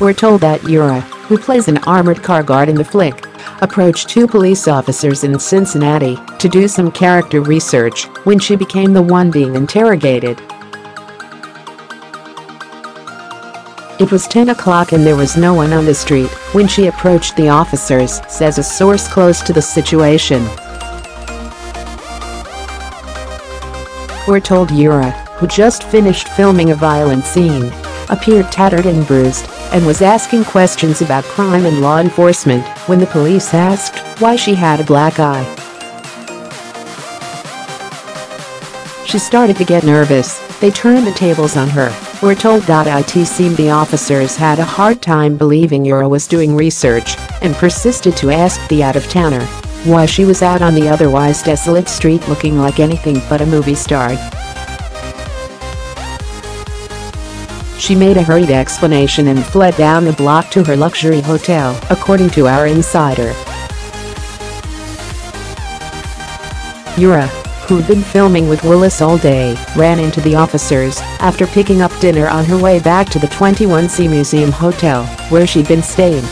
We're told that Yura, who plays an armored car guard in the flick, approached two police officers in Cincinnati to do some character research when she became the one being interrogated. It was 10 o'clock and there was no one on the street when she approached the officers, says a source close to the situation. We're told Yura, who just finished filming a violent scene, appeared tattered and bruised and was asking questions about crime and law enforcement when the police asked why she had a black eye. She started to get nervous, they turned the tables on her. We're told it seemed the officers had a hard time believing Yura was doing research and persisted to ask the out-of-towner why she was out on the otherwise desolate street looking like anything but a movie star. She made a hurried explanation and fled down the block to her luxury hotel, according to our insider. Yura, who'd been filming with Willis all day, ran into the officers after picking up dinner on her way back to the 21C Museum Hotel, where she'd been staying.